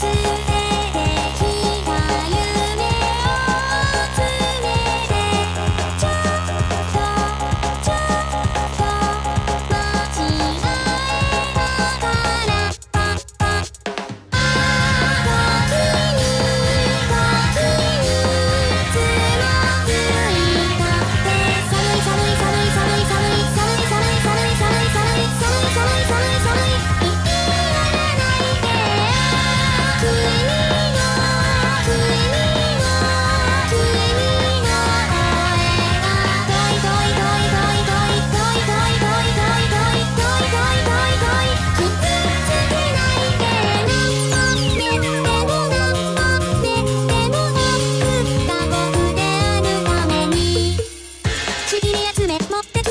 to メ持って